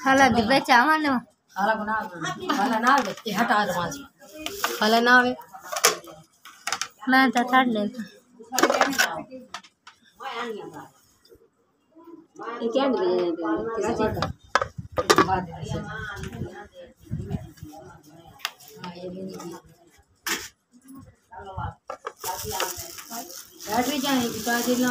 खाला दिबे चावनो खाला बना खाला ना ये हटा दो माजी। खाला ना आवे मैं तो छड़ ले ये क्या मिले क्या चीज़ का बाद से हाँ ये भी नहीं बैटरी जाएगी चार्ज ना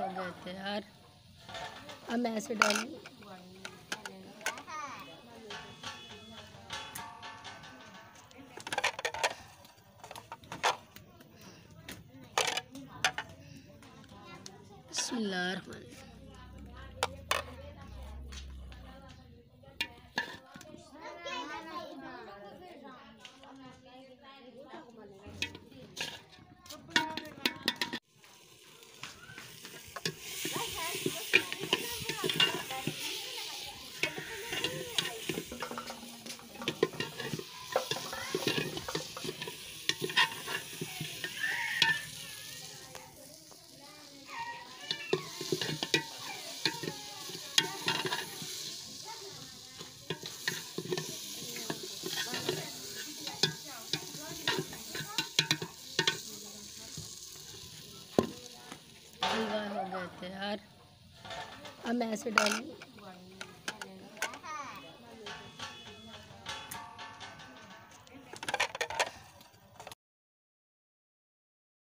हो गए थे यार। अब मैं ऐसे डाल। बिस्मिल्लाहिर्रहमानिर्रहीम। हलवा हैं यार। अब मैं ऐसे डाल